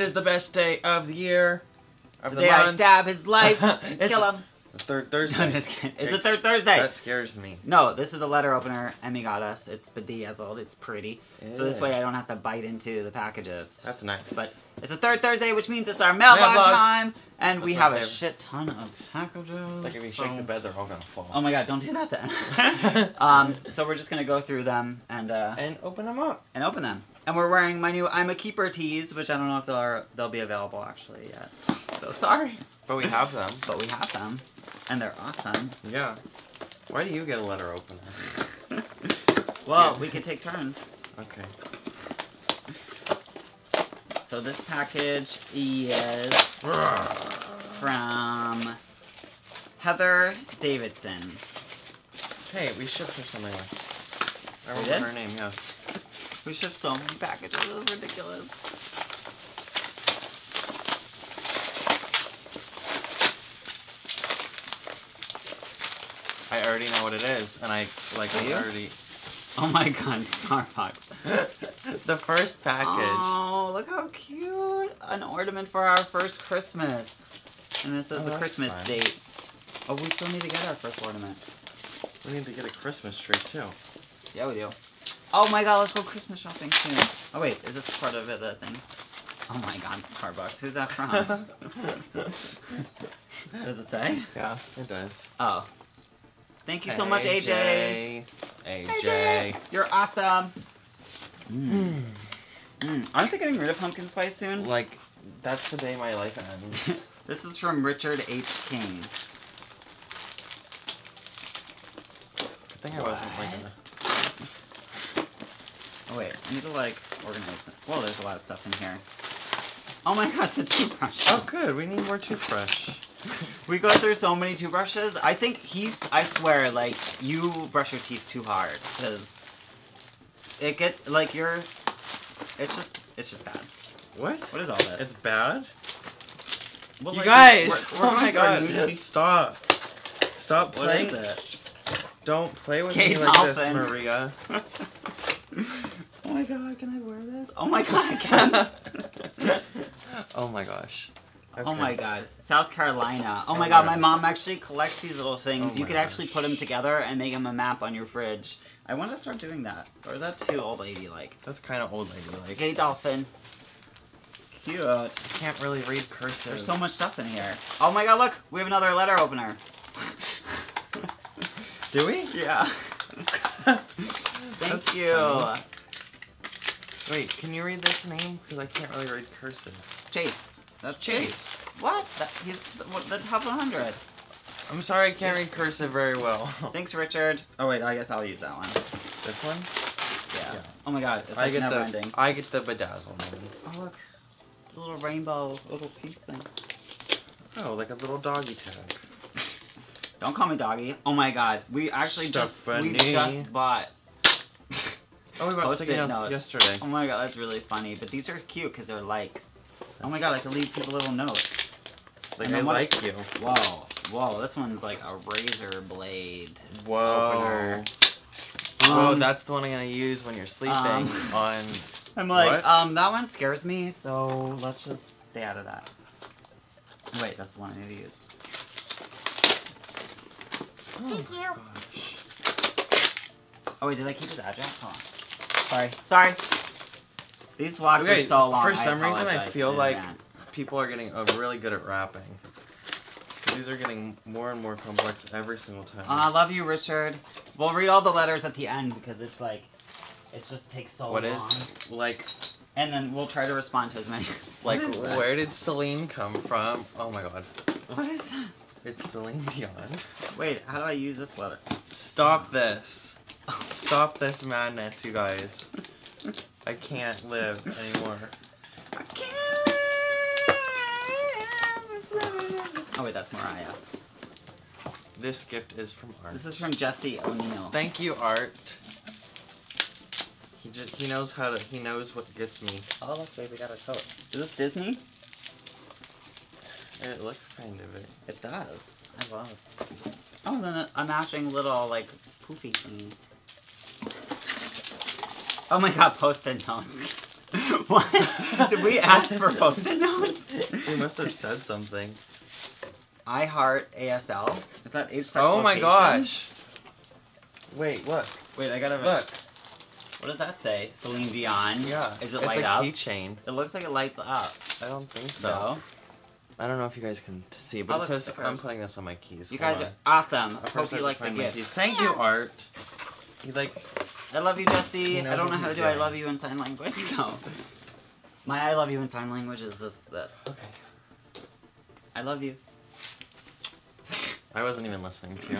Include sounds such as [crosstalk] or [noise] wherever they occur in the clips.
It is the best day of the year, of The the, day I stab his life, [laughs] It's- kill him. The third Thursday. I'm just kidding. It's the third Thursday. That scares me. No, this is a letter opener Emmy got us. It's bedazzled. It's pretty. So this way I don't have to bite into the packages. That's nice. But it's the third Thursday, which means it's our mailbag Mailbag. time, and we That's my have a shit ton of packages. like if you so- shake the bed, they're all gonna fall. Oh my god, don't do that then. [laughs] um, so we're just gonna go through them and uh, and open them up. and open them. And we're wearing my new I'm a Keeper tees, which I don't know if they'll they'll be available actually yet. So sorry, But we have them. but we have them, and they're awesome. Yeah. Why do you get a letter opener? [laughs] Well, we could take turns. Okay. So this package is from Heather Davidson. Hey, we shipped her something. I remember her name. Yeah. We shipped so many packages. It was ridiculous. I already know what it is, and I like. I already. Oh my god, [laughs] Starbucks. [laughs] the first package. Oh, look how cute! An ornament for our first Christmas. And this is Oh, the Christmas fun. date. Oh, we still need to get our first ornament. We need to get a Christmas tree too. Yeah, we do. Oh my god, let's go Christmas shopping soon. Oh wait, is this part of it, the thing? Oh my god, Starbucks. Who's that from? [laughs] Does it say? Yeah, it does. Oh. Thank you so much, AJ. AJ. AJ. You're awesome. Mm. Mm. Aren't they getting rid of pumpkin spice soon? Like, that's the day my life ends. [laughs] this is from Richard H. King. Good thing I wasn't like in the... Oh wait, I need to like organize it. Whoa, there's a lot of stuff in here. Oh my god, it's a toothbrush. Oh, good. We need more toothbrush. [laughs] We go through so many toothbrushes. I think he's, I swear, like, you brush your teeth too hard. Because it get, like, you're, it's just, it's just bad. What? What is all this? It's bad. Well, you like, guys! we're- we're oh my god! Stop! Stop What playing. it? Don't play with me like this, Maria. [laughs] oh my god, can I wear this? Oh my [laughs] god, I can. oh my gosh. Oh my god, South Carolina. Oh Oh my my god, my mom actually collects these little things. Oh you my could actually put them together and make them a map on your fridge. I want to start doing that. Or is that too old lady like? That's kind of old lady like. Gay dolphin. Cute. I can't really read cursive. There's so much stuff in here. Oh my god, look! We have another letter opener. [laughs] Do we? Yeah. [laughs] Thank That's you. funny. Wait, can you read this name? Because I can't really read cursive. Chase. That's Chase. Chase. What? That, he's the, what- the top 100. I'm sorry I can't read cursive very well. [laughs] Thanks, Richard. Oh wait, I guess I'll use that one. this one? Yeah. Yeah. Oh my god, it's I get never the ending. I get the bedazzle one. Oh look, the little rainbow, little piece thing. Oh, like a little doggy tag. Don't call me doggy. Oh my god, we actually just we Stephanie. just bought. Oh, we bought sticky notes, notes. yesterday. Oh my god, that's really funny. But these are cute because they're likes. Oh my god, I can leave people little notes. Like I like you. Whoa, whoa, this one's like a razor blade. Whoa. Opener. Whoa, Um, that's the one I'm gonna use when you're sleeping um, [laughs] on. I'm like, What? um, that one scares me, so let's just stay out of that. Wait, that's the one I need to use. Thank you. Gosh. Oh wait, did I keep his address? Hold on. Sorry. Sorry. These vlogs Okay, are so long. for some reason I feel like- advance. People are getting uh, really good at rapping. These are getting more and more complex every single time. Uh, I love you, Richard. We'll read all the letters at the end because it's like, it just takes so what long. is like And then we'll try to respond to as many. [laughs] like What where did Celine come from? Oh my god. What is that? It's Celine Dion. Wait, how do I use this letter? Stop this. Stop this madness, you guys. I can't live anymore. I can't Oh wait, that's Mariah. This gift is from Art. This is from Jesse O'Neill. Thank you, Art. He just he knows how to he knows what gets me. Oh look, baby, got a coat. Is this Disney? It looks kind of it. It does. I love. Oh, and then a, a matching little like poofy thing. Oh my god, post-it notes. [laughs] what? Did we ask for post-it notes? We must have said something. I heart ASL. Is that age sex Oh my location? gosh. Wait, look. Wait, I gotta Look. What does that say? Celine Dion. Yeah. Is it it's light a up? keychain. It looks like it lights up. I don't think so. So I don't know if you guys can see, Oh, but it says stickers. I'm putting this on my keys. you Hold guys on. are awesome. I Hope you like the find my gift. keys. Thank you, Art. You like I love you, Jesse. I don't know how to he's do I love you in sign language. [laughs] So my I love you in sign language is this this. Okay. I love you. I wasn't even listening to you.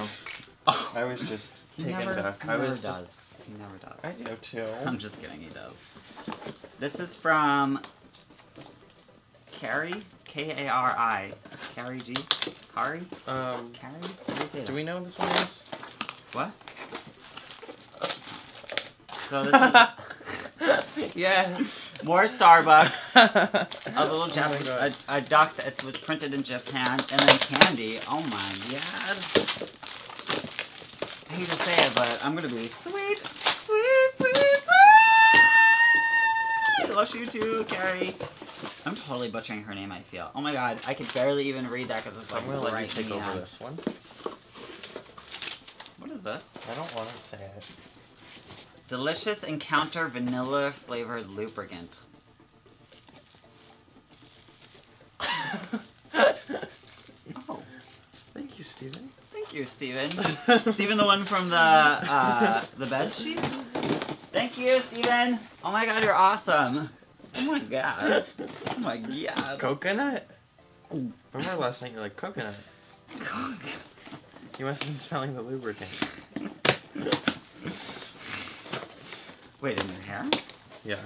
Oh, I was just he taken never, back. he I never was does. just He never does. I do too. I'm just kidding. He does. This is from Carrie. K A R I. Carrie G. Kari. Um Carrie. How do you say that? do we know what this one is? What? So this is yes. [laughs] more Starbucks. [laughs] a little oh Japanese, a, a duck that was printed in Japan, and then candy. Oh my god. I hate to say it, but I'm gonna be sweet, sweet, sweet, sweet. I Love you too, Carrie. I'm totally butchering her name. I feel. Oh my god, I could barely even read that because it's like I'm gonna let you right take over this one. What is this? I don't want to say it. Delicious Encounter Vanilla Flavored Lubricant. Oh, Thank you, Steven. thank you, Steven. [laughs] Steven, the one from the uh, the bed sheet. Thank you, Steven. Oh my god, you're awesome. Oh my god. Oh my god. Coconut? Remember last night you're like, coconut. You must have been smelling the lubricant. Wait, in your hair? Yeah.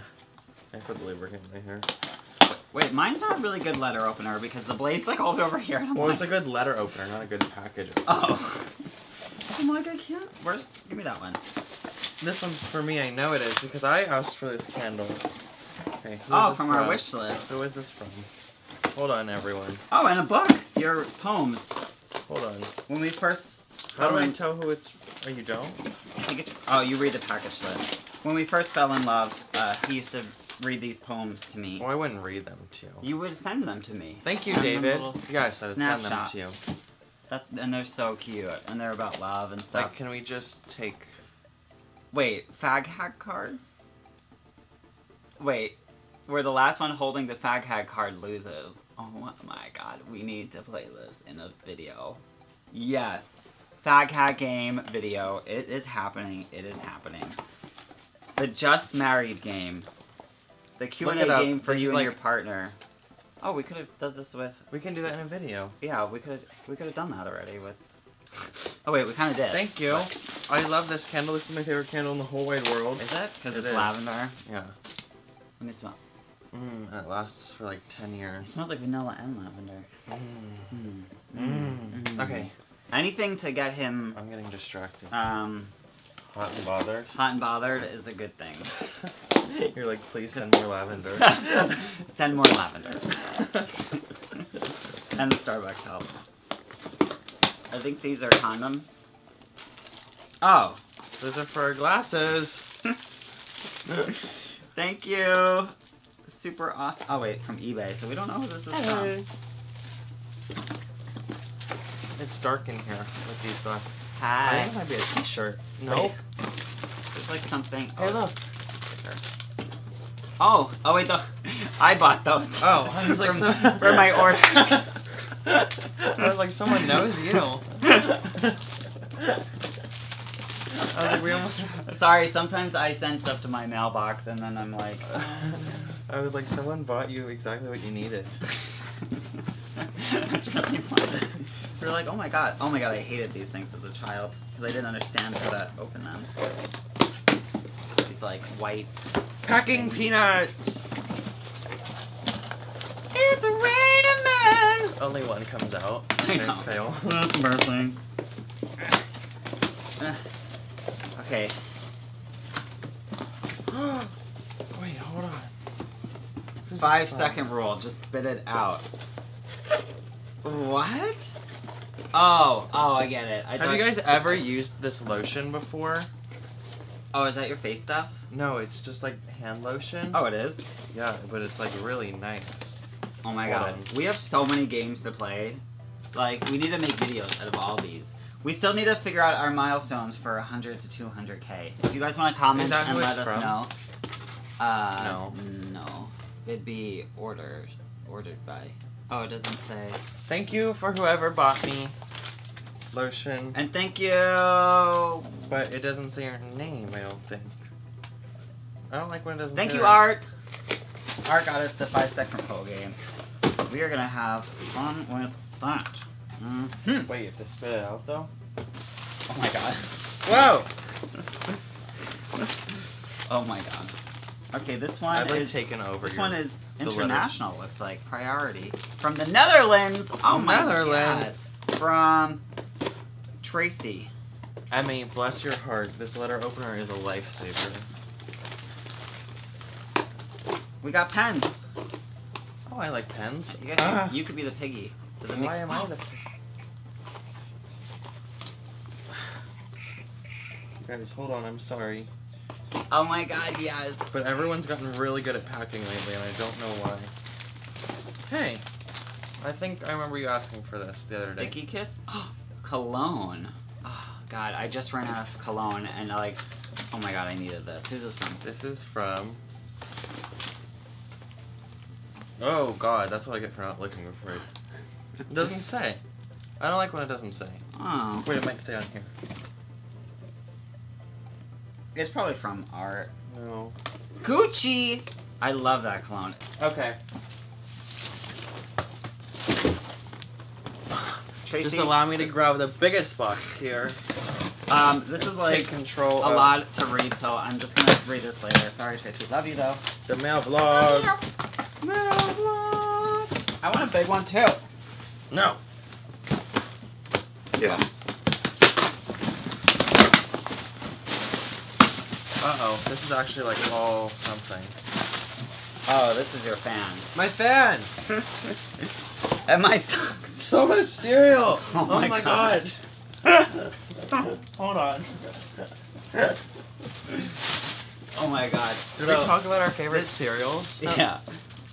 I put the lubricant in my hair. Wait, mine's not a really good letter opener because the blade's like all over here. Well, like, it's a good letter opener, not a good package opener. oh. I'm like, I can't. Where's? Give me that one. This one's for me, I know it is, because I asked for this candle. Okay, Oh, this from our wish list. Who is this from? Hold on, everyone. Oh, and a book. Your poems. Hold on. When we first. How do I tell who it's... Oh, you don't? I think it's. Oh, you read the package list. When we first fell in love, uh, he used to read these poems to me. Well, I wouldn't read them to you. You would send them to me. Thank you, Send David. Yeah, I said I'd send them to you. That, and they're so cute, and they're about love and stuff. Like, can we just take... Wait, fag hag cards? Wait, we're the last one holding the fag hag card loses. Oh my god, we need to play this in a video. Yes, fag hag game video. It is happening. It is happening. The just married game. The Q and A game for This you and like- your partner. Oh, we could have done this with. We can do that in a video. Yeah, we could. We could have done that already with. Oh wait, we kind of did. Thank you. I love this candle. This is my favorite candle in the whole wide world. Is it? Because it's is. lavender. Yeah. Let me smell. Mm, and it lasts for like 10 It years. smells like vanilla and lavender. Mm. Mm. Mm. Okay. Anything to get him I'm getting distracted. um, Hot and bothered. hot and bothered is a good thing. [laughs] You're like, please send more lavender. [laughs] Send more lavender. [laughs] and the Starbucks helps. I think these are condoms. Oh, Those are for glasses. thank you. Super awesome. Oh wait, from eBay. So we don't know who this is from. It's dark in here with these glasses. I Hi. think it might be a t-shirt. Nope. There's like something. Hey, look. sticker. Oh, oh wait, the, I bought those. Oh, I was like, from, some- for my [laughs] order. I was like, someone knows you. I was like, we almost. [laughs] Sorry, sometimes I send stuff to my mailbox and then I'm like, I was like, someone bought you exactly what you needed. [laughs] that's really funny. You're like, oh my god, oh my god, I hated these things as a child because I didn't understand how to open them. These like white. Packing peanuts. It's a raining man. Only one comes out. [laughs] I They know. fail. [laughs] That's embarrassing. Uh, Okay, [gasps] Wait, hold on. Five second five this from? second rule. Just spit it out. What? Oh, oh, I get it. I Have you guys ever used this lotion before? Oh, is that your face stuff? No, it's just like hand lotion. Oh, it is. Yeah, but it's like really nice. Oh my Hold god. on. We have so many games to play. Like, we need to make videos out of all these. We still need to figure out our milestones for 100 to 200k. If you guys want to comment and let us from? know. Uh, No. No. It'd be ordered. Ordered by. Oh, it doesn't say. Thank you for whoever bought me lotion, And thank you. but it doesn't say your name. I don't think. I don't like when it doesn't. Thank you, Art. Art got us the five second pro game. We are gonna have fun with that. Mhm. Wait, you have to spit it out though. Oh my god. Whoa! [laughs] Oh my god. Okay, this one I've like is taken over. this your- one is international. Looks like priority from the Netherlands. Oh my Netherlands. god. From Tracy. Emmy, bless your heart. This letter opener is a lifesaver. We got pens. Oh, I like pens. You guys, Ah. you could be the piggy. Does it make- Why am I the? [laughs] You guys, hold on. I'm sorry, Oh my god, yes. but everyone's gotten really good at packing lately, and I don't know why. Hey, I think I remember you asking for this the other day. Dicky kiss. Oh, cologne. Oh god, I just ran out of cologne and I like, oh my god, I needed this. Who's this from? This is from. Oh God, that's what I get for not looking before. It, doesn't say. I don't like when it doesn't say. Oh, Wait, it might say on here. It's probably from Art. No. Gucci. I love that cologne. Okay. Tracy, Just allow me to grab the biggest box here. um, this is like Take control a of lot to read, so I'm just gonna read this later. Sorry, Tracy. Love you though. the mail blog. Mail vlog. I want a big one too. No. Yes. Uh oh, this is actually like all something. Oh, this is your fan. My fan. [laughs] and my socks. So much cereal. [laughs] Oh my my God. god. [laughs] Hold on. Oh my god. Did So- we talk about our favorite cereals? Yeah.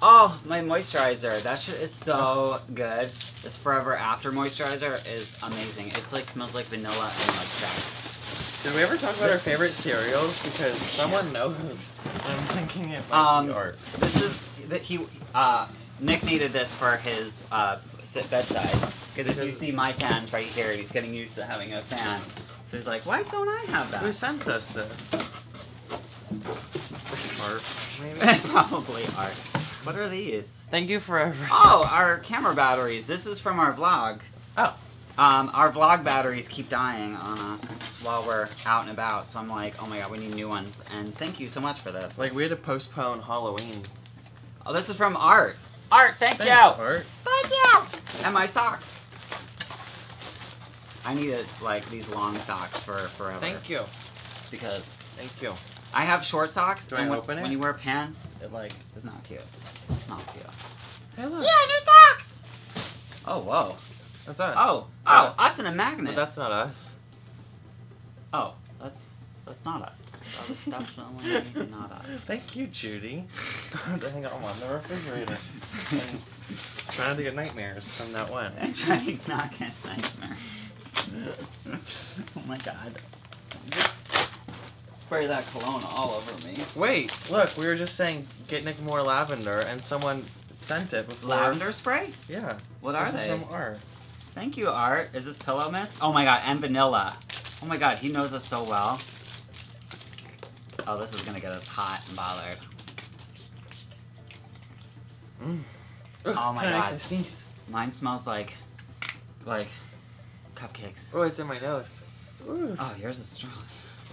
Oh, my moisturizer. That shit is so good. This Forever After moisturizer is amazing. It's like smells like vanilla and like that. Did we ever talk about our favorite cereals? Because someone knows. I'm thinking it might Um, be art. This is that he uh Nick needed this for his uh bedside. Because if you see my fan's right here, he's getting used to having a fan. So he's like, why don't I have that? Who that? sent us this? Art, maybe? [laughs] Probably art. What are these? Thank you forever. Oh, our camera batteries. This is from our vlog. Oh. Um, our vlog batteries keep dying on us while we're out and about, so I'm like, oh my god, we need new ones. And thank you so much for this. Like we had to postpone Halloween. Oh, this is from Art. Art, thank Thanks, you. Art. Thank you. And my socks. I needed like these long socks for forever. Thank you. Because Thank you. I have short socks, Do I when, open it? when you wear pants, it like is not cute. It's not cute. Hey, look. Yeah, new socks. Oh whoa. That's us. Oh, oh, us and a magnet. But that's not us. Oh, that's that's not us. That was definitely not us. [laughs] Thank you, Judy. Hang on, I'm on the refrigerator. and trying to get nightmares from that one. I'm [laughs] trying not get nightmares. [laughs] oh my god. Just spray that cologne all over me. Wait, look, we were just saying get Nick more lavender, and someone sent it before. Lavender spray? Yeah. What are this they? From Art. Thank you, Art. Is this pillow mist? Oh my god, and vanilla. Oh my god, he knows us so well. Oh, this is gonna get us hot and bothered. Mm. Oh my God. sneeze. Mine smells like, like, cupcakes. Oh, it's in my nose. Ooh. Oh, yours is strong.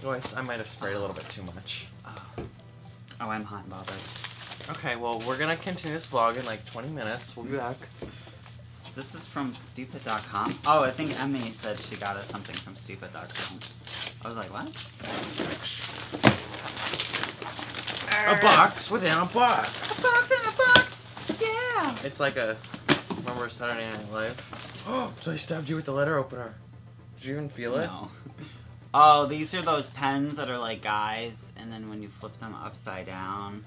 Oh, I, I might have sprayed a little bit too much. Oh, oh I'm hot and bothered. Okay, well, we're gonna continue this vlog in like 20 minutes. We'll be back. This is from stupid.com. Oh, I think Emmy said she got us something from stupid.com. I was like, what? A box within a box. A box in a box! Yeah! It's like a. Remember Saturday Night Live? Oh, [gasps] so I stabbed you with the letter opener. Did you even feel it? No. Oh, these are those pens that are like guys, and then when you flip them upside down.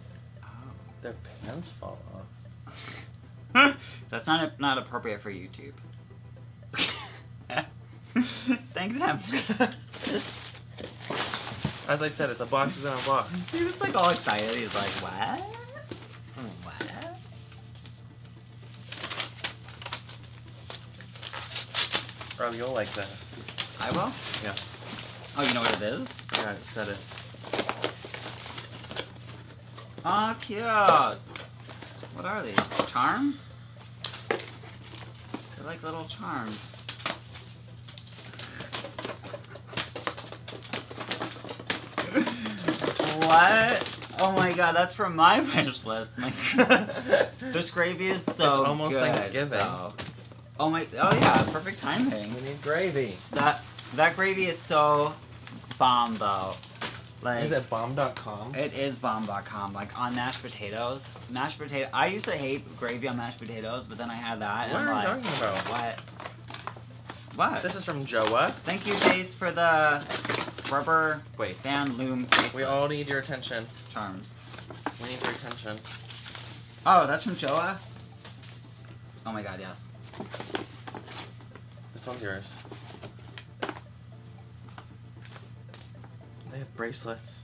Their pants fall off. [laughs] [laughs] That's not not appropriate for YouTube. [laughs] Thanks, Em. As I said, it's a box within a box. He was like all excited. He's like, what? What? Bro, you'll like this. I will? Yeah. Oh, you know what it is? Yeah, it said it. Oh, cute. What are these? Charms? They're like little charms. what? Oh my god, that's from my [laughs] wish list. My this gravy is so It's almost good, Thanksgiving. though. Oh my! Oh yeah, perfect timing. We need gravy. That that gravy is so bomb though. Like Is it bomb.com? it is bomb.com. Like on mashed potatoes, mashed potato. I used to hate gravy on mashed potatoes, but then I had that, and What I'm are you talking about? what? What? This is from Joa. Thank you, Jace, for the rubber Wait, band loom bracelets. we all need your attention. charms. We need your attention. Oh, that's from Joa. Oh my god, yes. This one's yours. They have bracelets.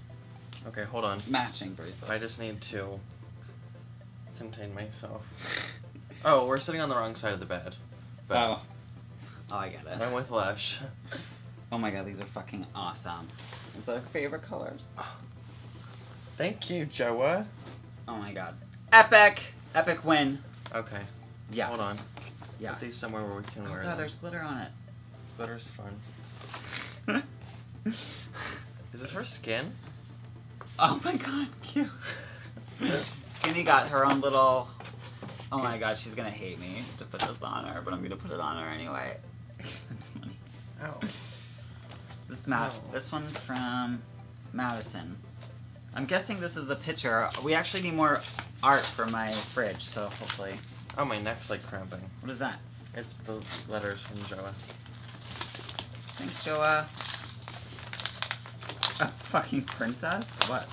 Okay, hold on. Matching bracelets. I just need to contain myself. [laughs] Oh, we're sitting on the wrong side of the bed. But Oh. Oh, I get it. I'm with Lesh. [laughs] Oh my god, these are fucking awesome. Is that our favorite colors? Thank you, Joa. Oh my god. Epic! Epic win. Okay, Yes. hold on. Yes. Put these somewhere where we can Oh wear god, them. there's glitter on it. Glitter's fun. [laughs] Is this for skin? oh my god, cute. Skinny got her own little. Oh my god, she's gonna hate me to put this on her, but I'm gonna put it on her anyway. That's funny. Ow. This map. Oh. This oh. one's from Madison. I'm guessing this is a picture. We actually need more art for my fridge, so hopefully. Oh, my neck's like cramping. What is that? It's the letters from Joa. Thanks, Joa. A fucking princess? What?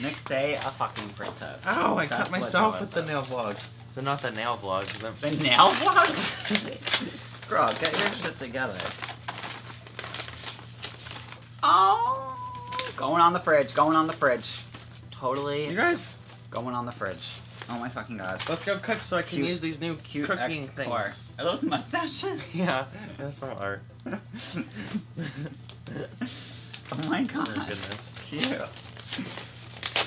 Next day, a fucking princess. Oh, I That's cut myself with the said. nail vlog. The, not the nail vlog. The, The nail [laughs] vlog? Girl, get your shit together. Oh, going on the fridge, going on the fridge. Totally you guys, going on the fridge. Oh my fucking god. let's go cook so I can Cute- use these new Cute cooking X things. core. Are those mustaches? [laughs] Yeah, that's from art. [laughs] oh my god. Oh, goodness. Cute.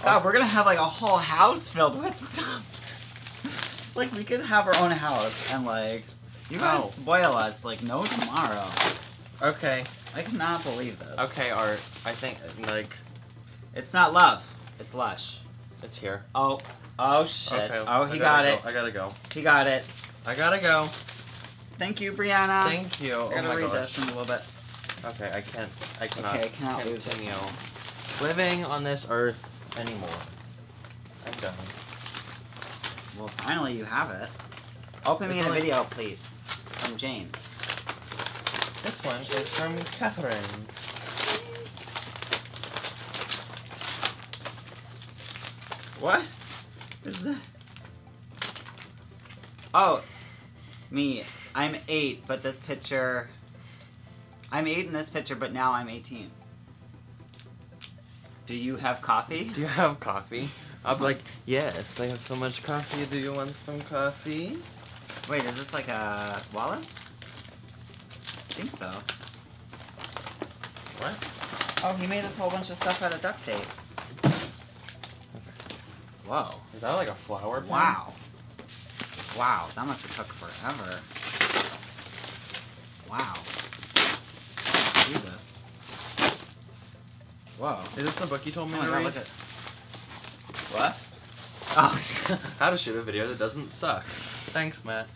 God, we're gonna have like a whole house filled with stuff. like we could have our own house and like you guys Ow. spoil us like no tomorrow. Okay, I cannot believe this. okay, art. I think, like, It's not love. It's lush. it's here. Oh, oh shit. Okay, oh, he gotta go. it. I gotta go. He got it. I gotta go. Thank you, Brianna. Thank you. I Oh gotta my read gosh. this in a little bit. Okay, I can't. I cannot, Okay, I cannot continue living on this earth anymore. I'm done. Well, finally you have it. Open me It's in a video, please. From James. This one is from Catherine. What is this? Oh, me. I'm eight, but this picture. I'm eight in this picture, but now I'm 18. Do you have coffee? Do you have coffee? I'm like, yes, I have so much coffee. Do you want some coffee? Wait, is this like a wallet? I think so. What? Oh, he made this whole bunch of stuff out of duct tape. Whoa. Is that like a flower pen? Wow. Wow, that must have took forever. Wow. Whoa. Is this the book you told Oh me my to read? look at What? [laughs] Oh. [laughs] How to shoot a video that doesn't suck. Thanks, Matt.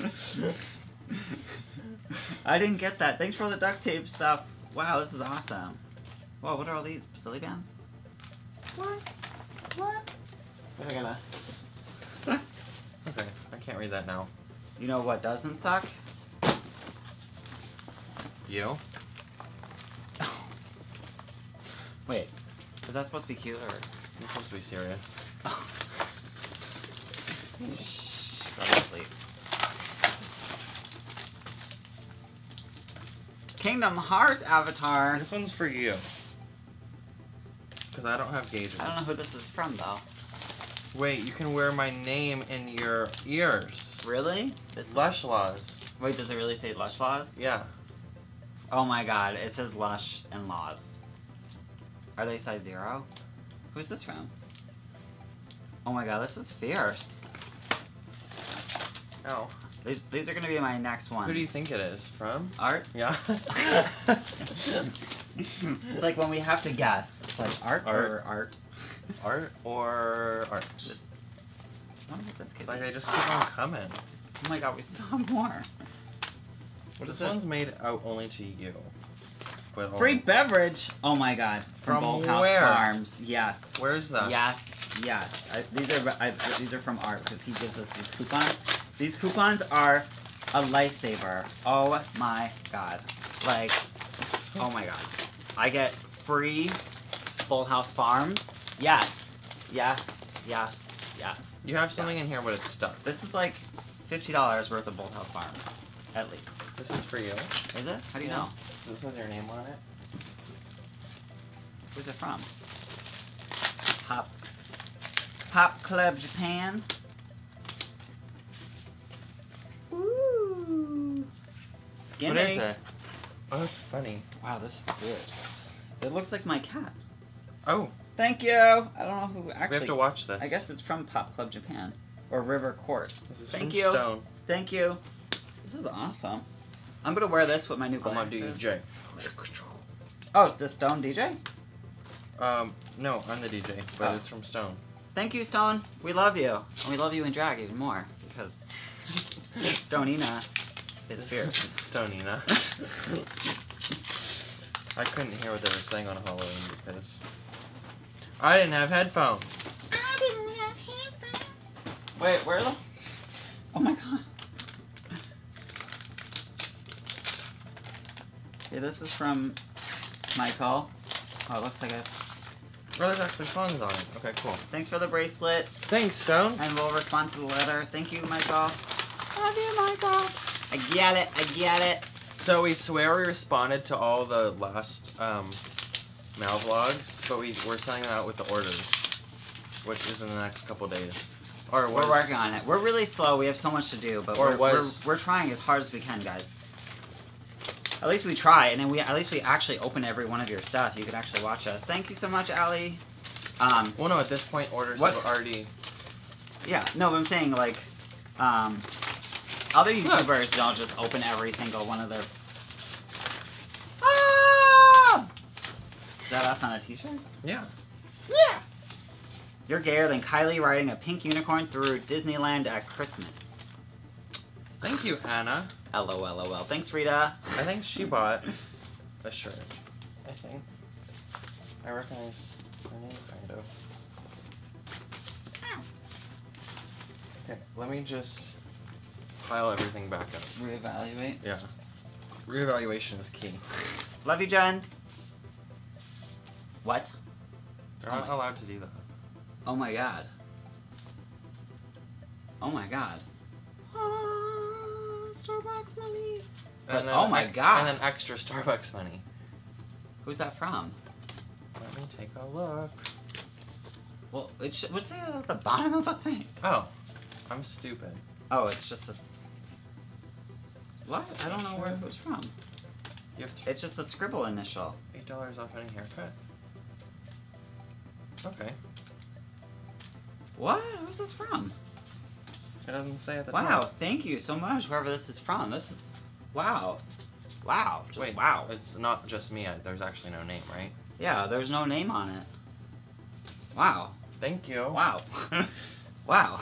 [laughs] I didn't get that. Thanks for all the duct tape stuff. Wow, this is awesome. Whoa, what are all these? Silly bands? What? What? I gotta. Okay, I can't read that now. You know what doesn't suck? You? Wait, is that supposed to be cute or? You're supposed to be serious. Shh, [laughs] go to sleep. Kingdom Hearts Avatar. This one's for you. Because I don't have gauges. I don't know who this is from though. Wait, you can wear my name in your ears. Really? This Lush Laws. Wait, does it really say Lush Laws? Yeah. Oh my god, it says Lush and Laws. Are they size zero? Who's this from? Oh my god, this is fierce. Oh. These, these are gonna be my next one. Who do you think it is? From? Art? Yeah. [laughs] it's like when we have to guess. It's like art, Art. or art. art or art? This- I wonder what this could Like be. they just keep on coming. Oh my god, we still have more. What is this one's made out only to you. But Free beverage! Oh my god. From, From Bolthouse where? Farms. Yes. Where's that? Yes, yes. I, these are I, these are from Art because he gives us these coupons. These coupons are a lifesaver. Oh my god! Like, oh my god! I get free Bolthouse Farms. Yes, yes, yes, yes. You have something in here, but it's stuck. This is like fifty dollars worth of Bolthouse Farms, at least. This is for you. Is it? How do you Yeah. know? This has your name on it. Where's it from? Pop. Pop Club Japan. Ooh. Skinny. What is it? Oh, that's funny. Wow, this is fierce. It looks like my cat. Oh, Thank you. I don't know who actually. we have to watch this. I guess it's from Pop Club Japan or River Court. this is Thank from you. Stone. Thank you. This is awesome. I'm gonna wear this with my new I'm on glasses. DJ. Oh, it's the Stone DJ. Um, no, I'm the DJ, but Oh. it's from Stone. Thank you, Stone. We love you. And we love you in drag even more because Stonina is fierce. Stonina. I couldn't hear what they were saying on Halloween because I didn't have headphones. I didn't have headphones. Wait, where are the? Oh my god. Okay, this is from Michael. Oh, it looks like a. Oh, there's actually songs on it. Okay, cool. Thanks for the bracelet, Thanks, Stone. and we'll respond to the letter. Thank you, Michael. Love you, Michael. I get it. I get it. So we swear we responded to all the last um, mail vlogs, but we we're sending them out with the orders, which is in the next couple days. Or was, We're working on it. We're really slow. We have so much to do, but we're, we're, we're trying as hard as we can, guys. At least we try, and then we at least we actually open every one of your stuff. You can actually watch us. Thank you so much, Ali. Um, Well, no, at this point orders What? have already. yeah, no, but I'm saying like, um, other. YouTubers don't just open every single one of their. Ah! Is that us on a T-shirt? Yeah. Yeah. You're gayer than Kylie riding a pink unicorn through Disneyland at Christmas. Thank you, Anna. LOLOL. Thanks, Rita. I think she bought a shirt. I think. I recognize her name, kind of. Okay, let me just pile everything back up. Reevaluate. Yeah. Reevaluation is key. Love you, Jen. What? They're Oh not my- allowed to do that. Oh my god. Oh my god. Ah, Starbucks money. But- And then oh my ex- God. And then extra Starbucks money. Who's that from? Let me take a look. Well, it should, what's it at the bottom of the thing? Oh, I'm stupid. Oh, it's just a. s- What? I don't know where it was from. You have th- It's just a scribble initial. eight dollars off any haircut. Okay. What? Who's this from? It doesn't say at the Wow, top. thank you so much, wherever this is from. This is. Wow. Wow. Just Wait, wow. It's not just me. I- There's actually no name, right? Yeah, there's no name on it. Wow. Thank you. Wow. [laughs] wow.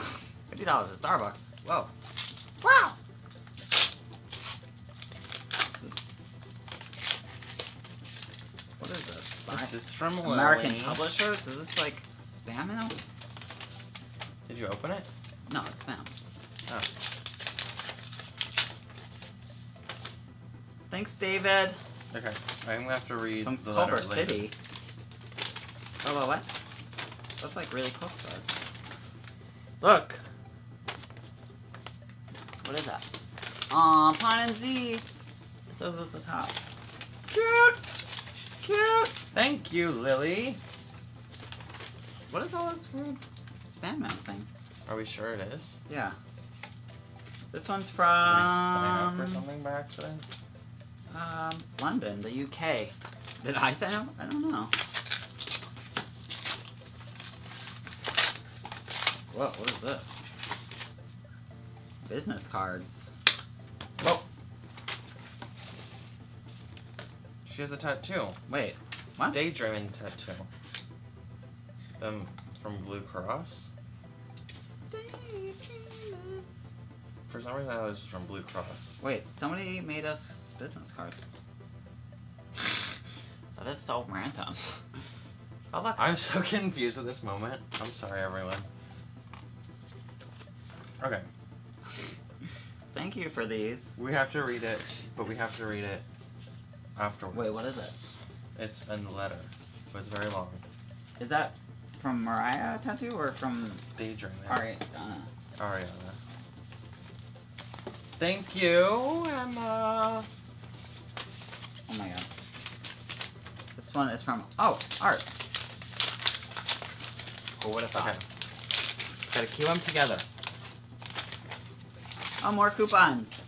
Fifty dollars at Starbucks. Whoa. Wow. What is this? This is from American Lily. Publishers? Is this like spam mail? Did you open it? No, it's spam. Oh. Thanks, David. Okay. I'm gonna have to read From the Culver letter later. City. Oh, well, what? That's like really close to us. Look. What is that? Aw, Pawn and Z. It says at the top. Cute. Cute. Thank you, Lily. What is all this weird spam mail thing? Are we sure it is? Yeah. This one's Did we sign up for something by accident? um, London, the UK. Did I sign up? I don't know. Whoa, what is this? Business cards. Whoa. She has a tattoo. Wait, what? Daydreaming tattoo. Them from Blue Cross. For some reason, I thought this was from Blue Cross. Wait, somebody made us business cards. [laughs] that is so random. Oh look, I'm so confused at this moment. I'm sorry, everyone. Okay, thank you for these. we have to read it, but we have to read it afterwards. Wait, what is it? It's in the letter, but it's very long. Is that from Mariah Tattoo or from Daydreaming. Ariana? Ariana. Thank you, Emma. Oh my god. This one is from oh art. Who would have Okay. Gotta keep them together. Oh, more coupons.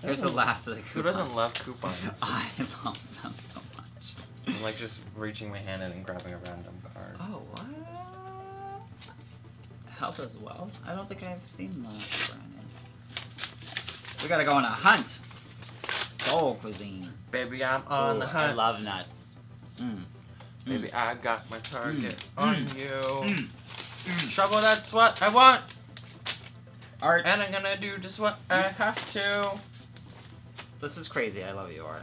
Here's the last of the coupons. Who doesn't love coupons? [laughs] I love them so much. I'm like just reaching my hand in and grabbing a random card. Oh what? Health as well. I don't think I've seen the brand. We gotta go on a hunt. Soul cuisine. Baby, I'm on Ooh, the hunt. I love nuts. Mm. Baby, I got my target Mm. on Mm. you. Mm. Shovel, that's what I want. Art. And I'm gonna do just what I have to. This is crazy. I love you, Art.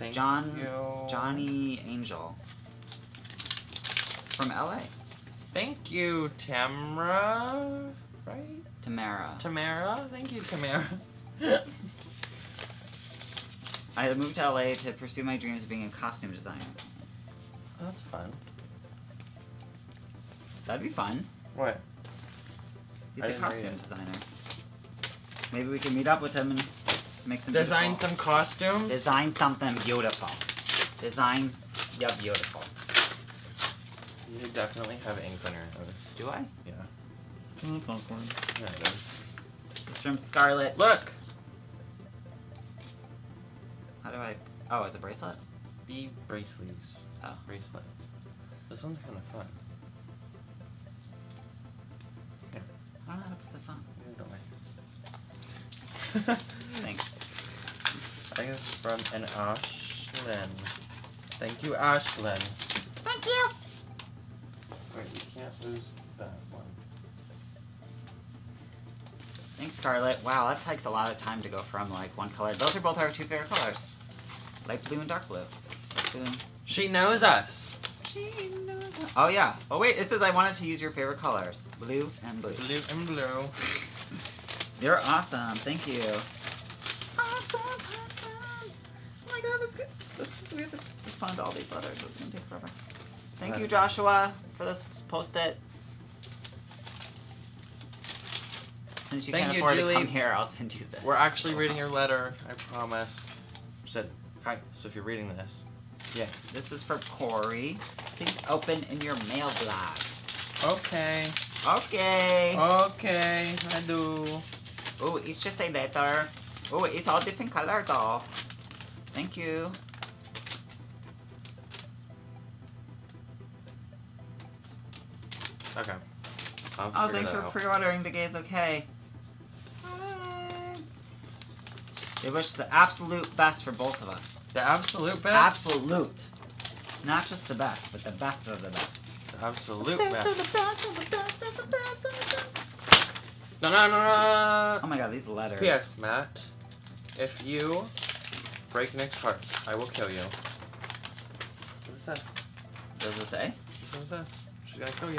Thank John you. Johnny Angel from LA. Thank you, Tamara. Right? Tamara. Tamara? Thank you, Tamara. [laughs] I moved to LA to pursue my dreams of being a costume designer. That's fun. That'd be fun. What? He's I a costume designer. Maybe we can meet up with him and make some Design beautiful- some costumes? Design something beautiful. Design, yeah, beautiful. You definitely have ink on your nose. Do I? Yeah. Mm, There it is. It's from Scarlett. Look! How do I? Oh, it's a bracelet. Bead bracelets. Oh. Bracelets. This one's kind of fun. I don't know how to put this on. Neither do I. Thanks. I think it's from an Ashlyn. Thank you, Ashlyn. Thank you. Wait, you can't lose that one. Thanks, Scarlett. Wow, that takes a lot of time to go from like one color. Those are both our two favorite colors, light blue and dark blue. Light blue. and- She knows us. She knows. it. Oh yeah. Oh wait, it says I wanted to use your favorite colors, blue and blue. Blue and blue. [laughs] You're awesome. Thank you. Awesome, awesome. Oh my god, this is good. This is we have to respond to all these letters. It's gonna take forever. Thank you, Joshua, for this post-it. Since you Thank can't you, afford Julie. to come here, I'll send you this. We're actually reading your letter, I promise. She said, hi, so if you're reading this, yeah. This is for Corey. Please open in your mail block. Okay. Okay. Okay, I do. Oh, it's just a letter. Oh, it's all different color though. Thank you. Okay. I'll Oh, thanks that for out. pre-ordering. The game's okay. They wish the absolute best for both of us. The absolute best? Absolute. Not just the best, but the best of the best. The absolute the best. of the best of the best of the best of the best. No, no, no, no. Oh my god, these letters. P.S. Matt, if you break Nick's heart, I will kill you. What is that? Does it say? What is this? She's gonna kill you.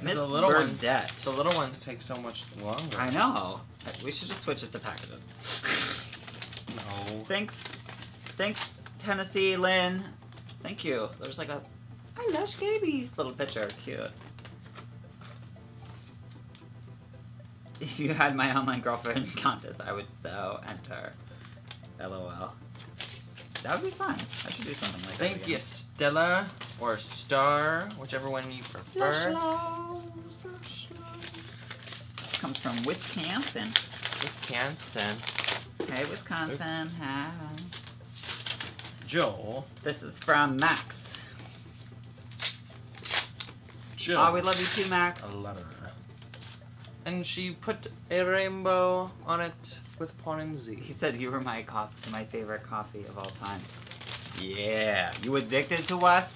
Miss The little one- Burdette. The little ones take so much longer. I know. We should just switch it to packages. No. Thanks. Thanks, Tennessee Lynn. Thank you. There's like a I lush babies little picture. Cute. If you had my online girlfriend [laughs] contest, I would so enter. LOL. That would be fun. I should do something like that. Thank you, Stella or Star, whichever one you prefer. This comes from Wisconsin. Wisconsin. Hey, Wisconsin. Hi. Joel. This is from Max. Jill. Oh, we love you too, Max. A letter. And she put a rainbow on it with Pawn and Z. He said you were my coffee, my favorite coffee of all time. Yeah, you addicted to us?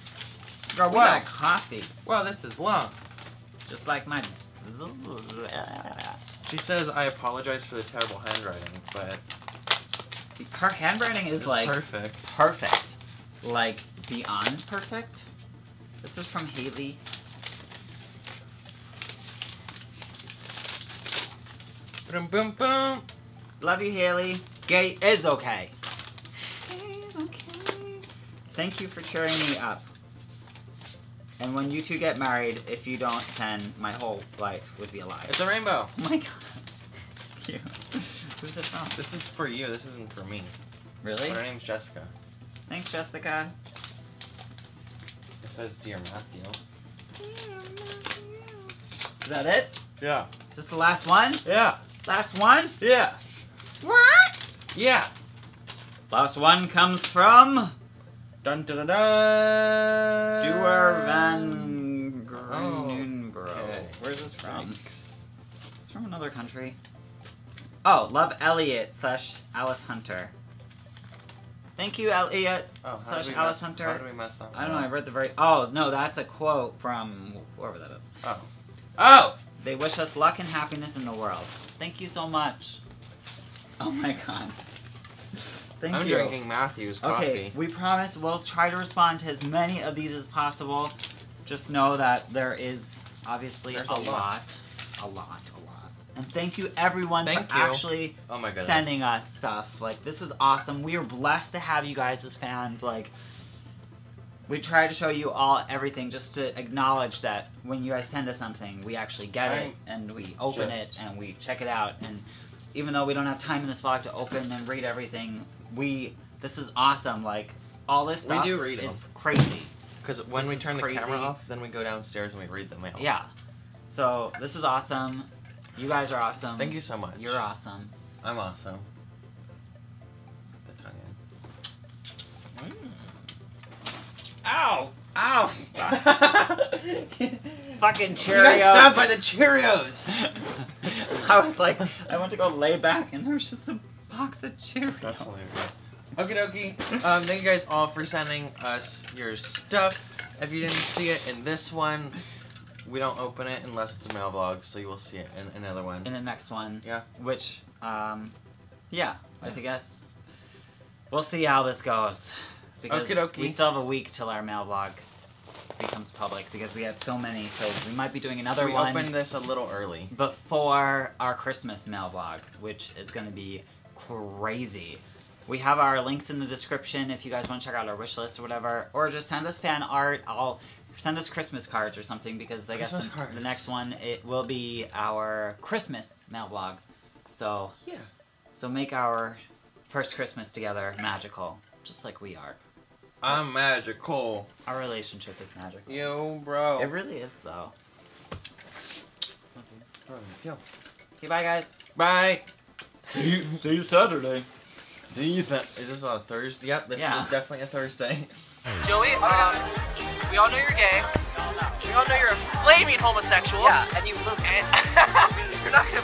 Girl, we Wow. got coffee, Wow, this is long. just like my. She says, I apologize for the terrible handwriting, but Her handwriting is like perfect. perfect, like beyond perfect. This is from Haley. Boom, boom, boom. Love you, Haley. Gay is okay. Thank you for cheering me up. And when you two get married, if you don't, then my whole life would be a lie. It's a rainbow. [laughs] Oh my god. Cute. Who's it from? This is for you. This isn't for me. Really? But her name's Jessica. Thanks, Jessica. It says, Dear Matthew. Is that it? Yeah. Is this the last one? Yeah. Last one? Yeah. What? Yeah. Last one comes from Dun dun dun dun. Duer Van Oh, Grunenbro. okay. Where's this from? Thanks. It's from another country. Oh, love Elliot slash Alice Hunter. Thank you, Elliot. Oh, Slash Alice mess, Hunter. How did we mess that I don't know. I read the very. Oh no, that's a quote from whoever that is. Oh. Oh! They wish us luck and happiness in the world. Thank you so much. Oh my god. Thank I'm you. drinking Matthew's coffee. Okay, we promise we'll try to respond to as many of these as possible. Just know that there is obviously There's a, a lot. lot. a lot, a lot. And thank you everyone Thank for you. actually Oh sending us stuff. Like this is awesome. We are blessed to have you guys as fans. Like we try to show you all everything just to acknowledge that when you guys send us something, we actually get it I'm and we open it and we check it out. And even though we don't have time in this vlog to open and read everything, we this is awesome. Like all this We stuff do read is crazy. Because when This we turn the camera off, then we go downstairs and we read the mail. Yeah. So this is awesome. You guys are awesome. Thank you so much. You're awesome. I'm awesome. The tongue mm. Ow! Ow! in. [laughs] Fucking You Cheerios. got stopped by the Cheerios. [laughs] I was like, I went to go lay back, and there was just a box of Cheerios. That's hilarious. Okie dokie. Um, thank you guys all for sending us your stuff. If you didn't see it in this one, we don't open it unless it's a mail vlog, so you will see it in another one. In the next one, Yeah. which, um, yeah, I think that's. We'll see how this goes because Okie dokie. we still have a week till our mail vlog becomes public because we had so many. So we might be doing another we one We opened this a little early. before our Christmas mail vlog, which is going to be crazy. We have our links in the description if you guys want to check out our wish list or whatever, or just send us fan art. I'll send us Christmas cards or something because I guess the, the next one it will be our Christmas mail vlog. So Yeah. so make our first Christmas together magical, just like we are. I'm magical. Our relationship is magical. Yo, bro. It really is though. Yo. Okay, bye guys. Bye. See you, see you Saturday. See you then. Is this on a Thursday? Yep, this Yeah. is definitely a Thursday. [laughs] Joey, um, we all know you're gay. We all know you're a flaming homosexual. Yeah, and you look And [laughs] you're not gonna